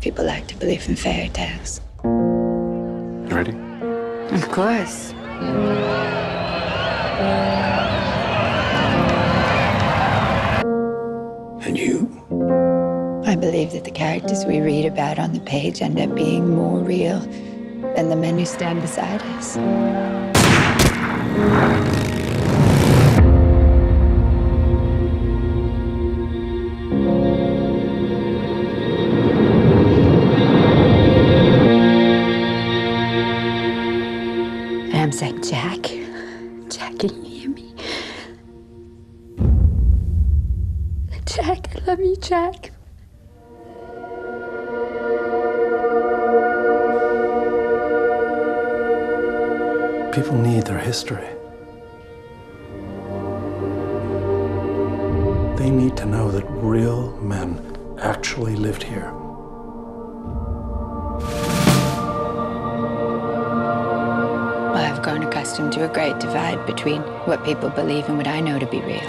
People like to believe in fairy tales. You ready? Of course. And you? I believe that the characters we read about on the page end up being more real than the men who stand beside us. I'm saying, Jack. Jack, can you hear me? Jack, I love you, Jack. People need their history. They need to know that real men actually lived here. I've grown accustomed to a great divide between what people believe and what I know to be real.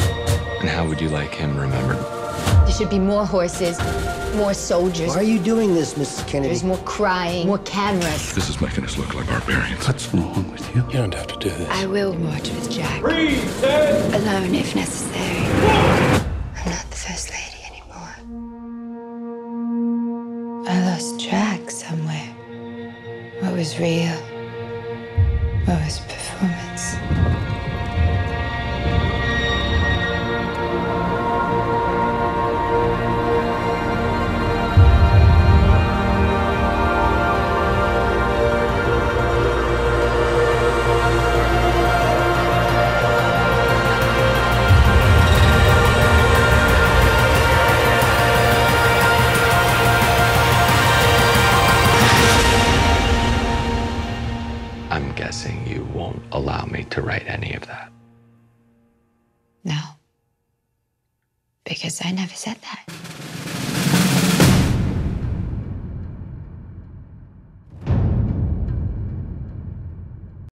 And how would you like him remembered? There should be more horses, more soldiers. Why are you doing this, Mrs. Kennedy? There's more crying, more cameras. This is making us look like barbarians. What's wrong with you? You don't have to do this. I will march with Jack. Alone if necessary. I'm not the first lady anymore. I lost track somewhere. What was real? Was performance? Guessing you won't allow me to write any of that. No. Because I never said that.